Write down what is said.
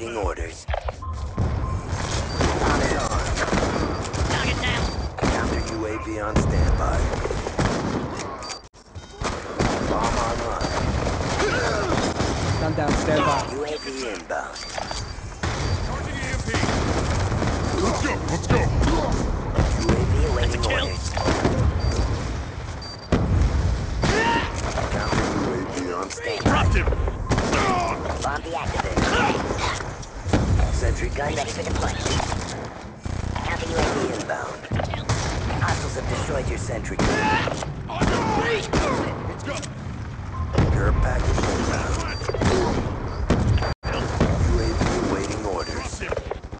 awaiting orders. Time on. Target down. Counter UAV on standby. Bomb online. Gun down, standby. UAV inbound. Charging EMP. Let's go, let's go. UAV awaiting orders. Dropped him. gun ready for deployment. Counter UAV inbound. Hostiles have destroyed your sentry gun. On your feet! Let's go! Your package inbound.